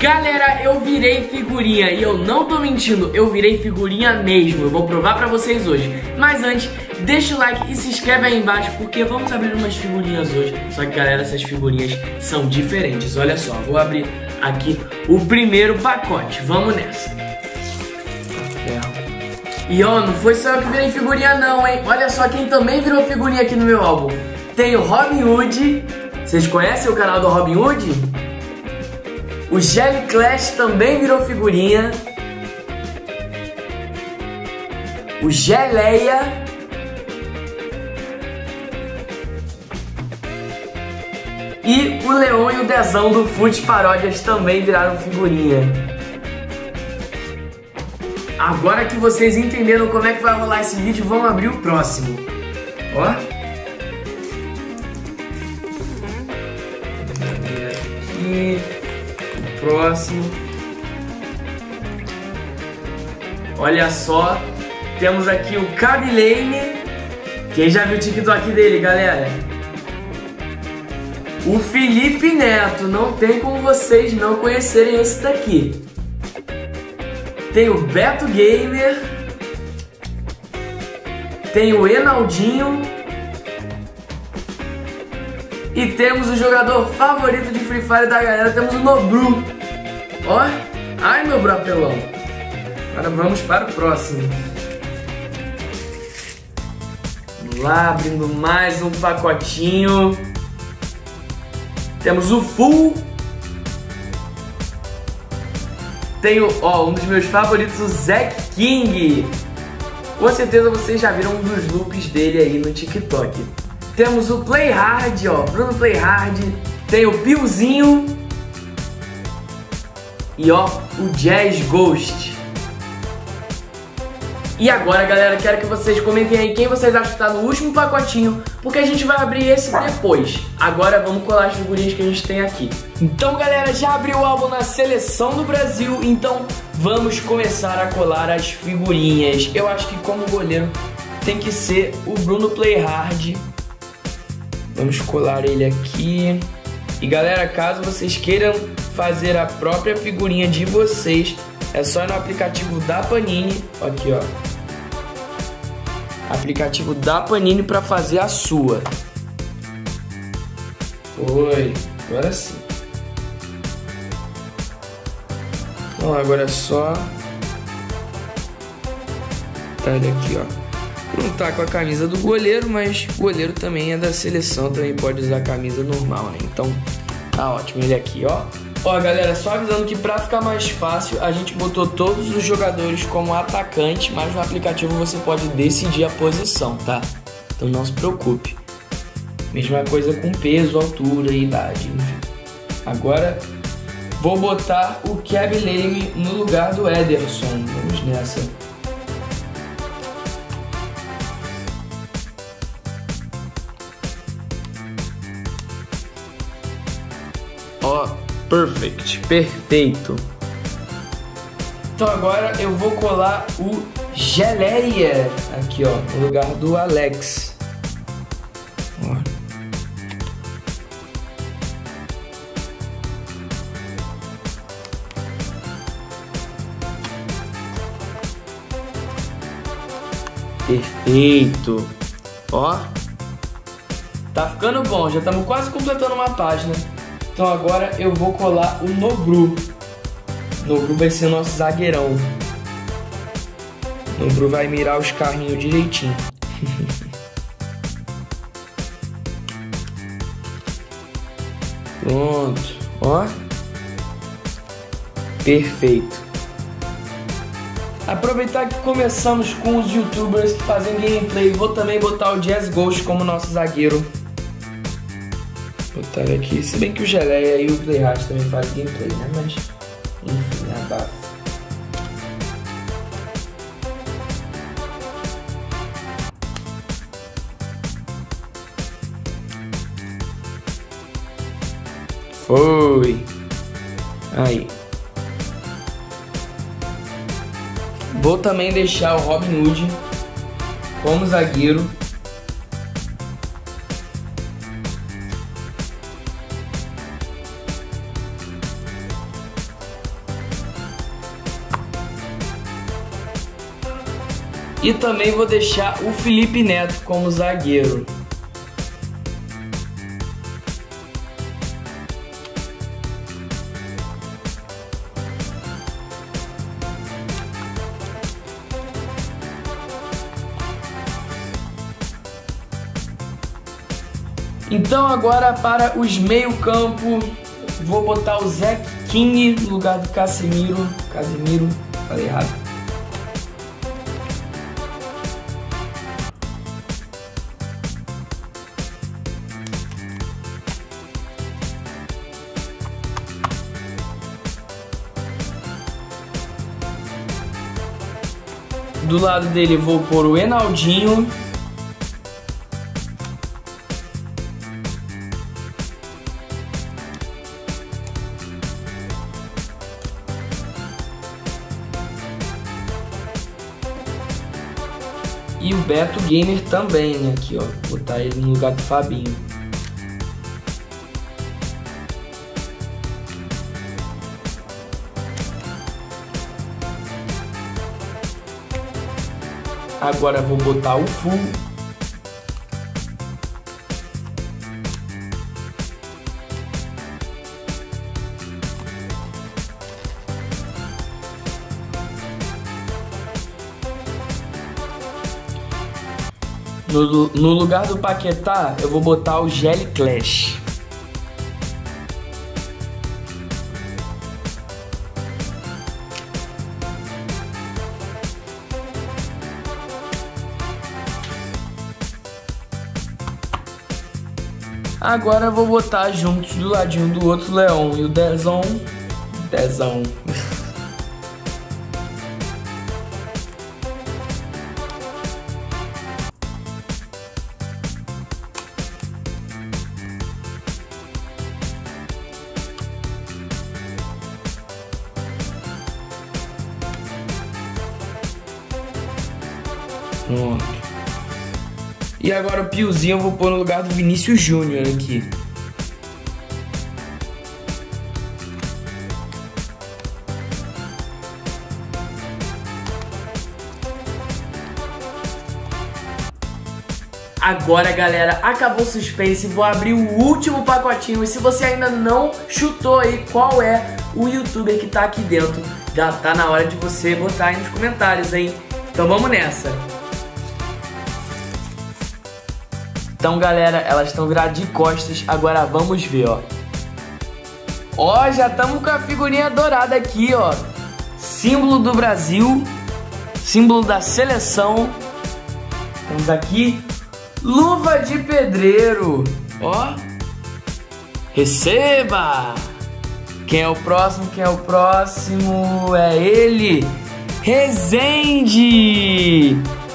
Galera, eu virei figurinha e eu não tô mentindo, eu virei figurinha mesmo. Eu vou provar pra vocês hoje. Mas antes, deixa o like e se inscreve aí embaixo porque vamos abrir umas figurinhas hoje. Só que galera, essas figurinhas são diferentes. Olha só, vou abrir aqui o primeiro pacote. Vamos nessa. E ó, não foi só eu que virei figurinha não, hein? Olha só quem também virou figurinha aqui no meu álbum. Tem o Robin Hood. Vocês conhecem o canal do Robin Hood? O Jelly Clash também virou figurinha. O Geleia. E o Leão e o Dezão do Fute Paródias também viraram figurinha. Agora que vocês entenderam como é que vai rolar esse vídeo, vamos abrir o próximo. Ó. próximo. Olha só, temos aqui o Kabilane. Quem já viu o TikTok dele, galera? O Felipe Neto, não tem como vocês não conhecerem esse daqui. Tem o Beto Gamer. Tem o Enaldinho. E temos o jogador favorito de Free Fire da galera, temos o Nobru. Ó, ai meu brapelão. Agora vamos para o próximo. Vamos lá, abrindo mais um pacotinho. Temos o Full. Tenho, ó, um dos meus favoritos, o Zack King. Com certeza vocês já viram um dos loops dele aí no TikTok. Temos o Play Hard, ó, Bruno Play Hard. Tem o Piozinho. E ó, o Jazz Ghost. E agora, galera, quero que vocês comentem aí quem vocês acham que tá no último pacotinho, porque a gente vai abrir esse depois. Agora vamos colar as figurinhas que a gente tem aqui. Então, galera, já abriu o álbum na seleção do Brasil, então vamos começar a colar as figurinhas. Eu acho que como goleiro tem que ser o Bruno Playhard Vamos colar ele aqui. E galera, caso vocês queiram fazer a própria figurinha de vocês, é só ir no aplicativo da Panini, aqui ó. Aplicativo da Panini para fazer a sua. Oi, agora sim. Então agora é só tá ele aqui, ó não tá com a camisa do goleiro, mas o goleiro também é da seleção, também pode usar a camisa normal, né? Então tá ótimo ele aqui, ó. Ó, galera, só avisando que pra ficar mais fácil, a gente botou todos os jogadores como atacante, mas no aplicativo você pode decidir a posição, tá? Então não se preocupe. Mesma coisa com peso, altura e idade, enfim. Agora vou botar o Kevin Lame no lugar do Ederson. Vamos nessa. Perfect, perfeito. Então agora eu vou colar o geleia aqui, ó, no lugar do Alex. Ó. Perfeito. Ó. Tá ficando bom, já estamos quase completando uma página. Então agora eu vou colar o Nobru. Nobru vai ser nosso zagueirão. Nobru vai mirar os carrinhos direitinho. Pronto, ó. Perfeito. Aproveitar que começamos com os youtubers fazem gameplay, vou também botar o Jazz Ghost como nosso zagueiro botar aqui. Se bem que o Geleia e o Playhard também fazem gameplay, né? Mas, enfim, abafa. Foi. Aí. Vou também deixar o Robin Hood como zagueiro E também vou deixar o Felipe Neto como zagueiro. Então agora para os meio campo, vou botar o Zé King no lugar do Casemiro. Casemiro, falei errado. Do lado dele vou pôr o Enaldinho. E o Beto Gamer também, né? Aqui, ó. Botar ele no lugar do Fabinho. Agora vou botar o full. No, no lugar do Paquetá, eu vou botar o Jelly Clash. Agora eu vou botar juntos do ladinho do outro leão e o Dezão. Dezão. Pronto. E agora o Piozinho eu vou pôr no lugar do Vinícius Júnior aqui. Agora, galera, acabou o suspense. Vou abrir o último pacotinho. E se você ainda não chutou aí qual é o youtuber que tá aqui dentro, já tá na hora de você botar aí nos comentários, hein? Então vamos nessa. Então, galera, elas estão viradas de costas. Agora vamos ver, ó. Ó, já estamos com a figurinha dourada aqui, ó. Símbolo do Brasil. Símbolo da seleção. Temos aqui luva de pedreiro. Ó. Receba! Quem é o próximo? Quem é o próximo? É ele, Rezende!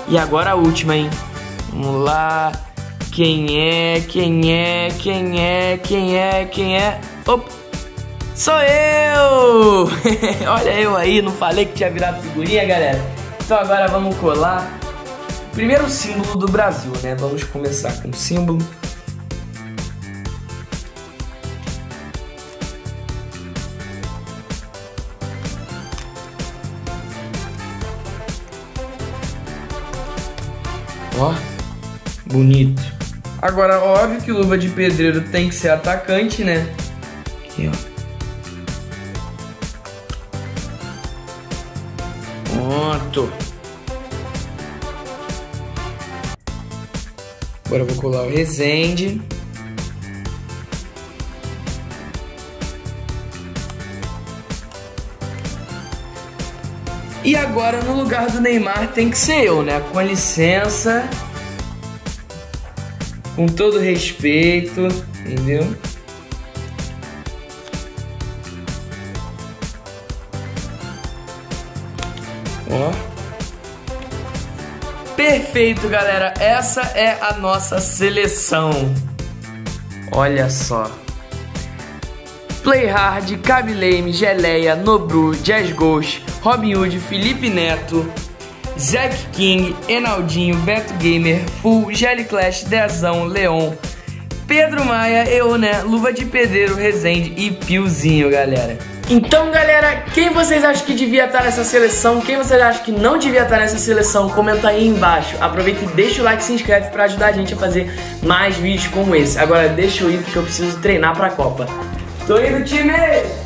E agora a última, hein? Vamos lá. Quem é? Quem é? Quem é? Quem é? Quem é? Opa! Sou eu! Olha eu aí, não falei que tinha virado figurinha, galera? Então agora vamos colar primeiro símbolo do Brasil, né? Vamos começar com o símbolo. Ó, bonito. Agora, óbvio que luva de pedreiro tem que ser atacante, né? Aqui, ó. Pronto. Agora eu vou colar o Resende. E agora no lugar do Neymar tem que ser eu, né? Com licença com todo respeito, entendeu? Ó. Perfeito, galera. Essa é a nossa seleção. Olha só. Playhard, Kabilame, Geleia, Nobru, Jazz Ghost, Robin Hood, Felipe Neto, Zack King, Enaldinho, Beto Gamer, Full, Jelly Clash, Dezão, Leon, Pedro Maia, eu, né? Luva de Pedreiro, Resende e Piozinho, galera. Então, galera, quem vocês acham que devia estar nessa seleção? Quem vocês acham que não devia estar nessa seleção? Comenta aí embaixo. Aproveita e deixa o like e se inscreve para ajudar a gente a fazer mais vídeos como esse. Agora deixa eu ir porque eu preciso treinar pra Copa. Tô indo, time!